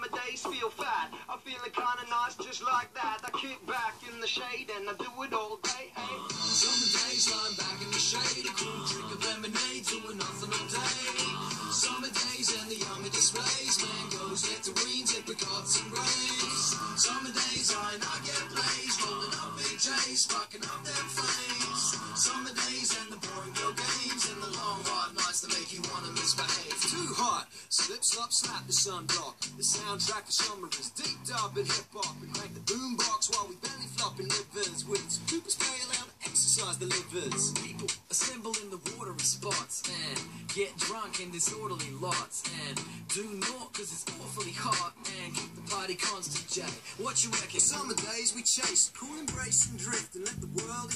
summer days feel fat. I'm feeling kinda nice just like that. I kick back in the shade and I do it all day. eh? Summer days lying back in the shade, a cool drink of lemonade, doing nothing all day. Summer days and the yummy displays, mangoes, nectarines, apricots and grapes. Summer days I and get blazed, rolling up big J's, sparking up them flames. Summer days and the boring girl games, and the long hard nights that make you wanna misbehave. Too hot, slip, slop, slap the sunblock. The soundtrack summer is deep dub and hip hop. We crank the boombox while we belly flopping livers with some allowed to exercise the livers. People assemble in the watering spots and get drunk in disorderly lots and do naught cause it's awfully hot and keep the party constant, Jay. What you reckon? Summer days we chase, cool embrace and drift and let the world